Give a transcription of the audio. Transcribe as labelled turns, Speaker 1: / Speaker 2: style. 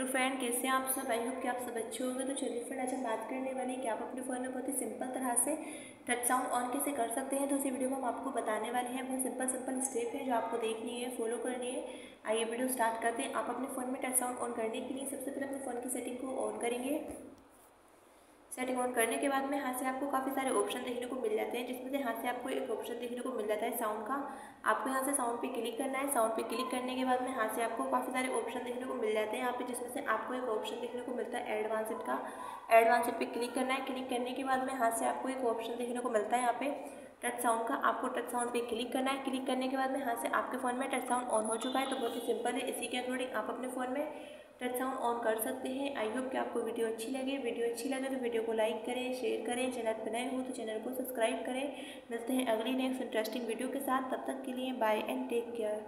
Speaker 1: Hello friend कैसे हैं आप सब? आई होप कि आप सब अच्छे होंगे। तो चलिए फ्रेंड आज हम बात करने वाले हैं कि आप अपने फ़ोन में बहुत ही सिंपल तरह से टच साउंड ऑन कैसे कर सकते हैं। तो इसी वीडियो में हम आपको बताने वाले हैं बहुत सिंपल सिंपल स्टेप है जो आपको देखनी है फॉलो करनी है। आइए वीडियो स्टार्ट करते हैं। आप अपने फ़ोन में टच साउंड ऑन करने के लिए सबसे पहले अपने फ़ोन की सेटिंग को ऑन करेंगे। सेटिंग ऑन करने के बाद में यहाँ से आपको काफ़ी सारे ऑप्शन देखने को मिल जाते हैं, जिसमें से यहाँ से आपको एक ऑप्शन देखने को मिल जाता है साउंड का। आपको यहाँ से साउंड पे क्लिक करना है। साउंड पे क्लिक करने के बाद में यहाँ से आपको काफ़ी सारे ऑप्शन देखने को मिल जाते हैं यहाँ पे, जिसमें से आपको एक ऑप्शन देखने को मिलता है एडवांसड का। एडवांसड पे क्लिक करना है। क्लिक करने के बाद में यहाँ से आपको एक ऑप्शन देखने को मिलता है यहाँ पे। टच साउंड का आपको टच साउंड पे क्लिक करना है। क्लिक करने के बाद में यहाँ से आपके फ़ोन में टच साउंड ऑन हो चुका है तो बहुत ही सिंपल है। इसी के अकॉर्डिंग आप अपने फ़ोन में टच साउंड ऑन कर सकते हैं। आई होप कि आपको वीडियो अच्छी लगे। वीडियो अच्छी लगे तो वीडियो को लाइक करें शेयर करें। चैनल पर नए हो तो चैनल को सब्सक्राइब करें। मिलते हैं अगली नेक्स्ट इंटरेस्टिंग वीडियो के साथ। तब तक के लिए बाय एंड टेक केयर